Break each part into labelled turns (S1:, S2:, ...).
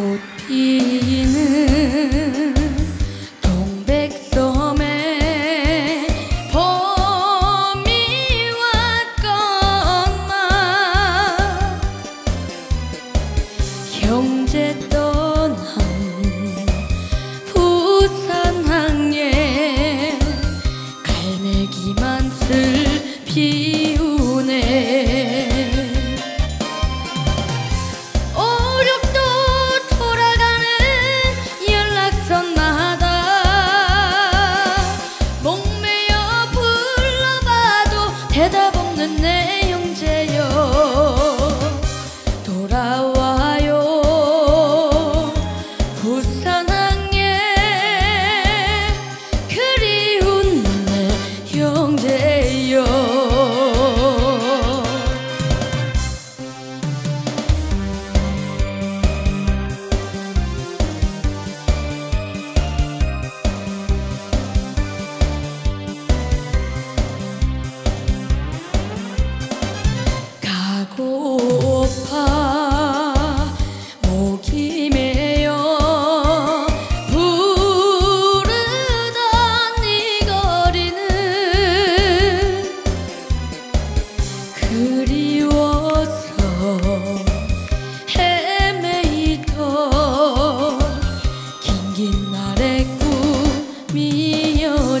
S1: 꽃 피는 동백섬에 봄이 왔건만 형제 떠난 부산항에 갈매기만 슬피 대답 없는 내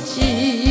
S1: ち。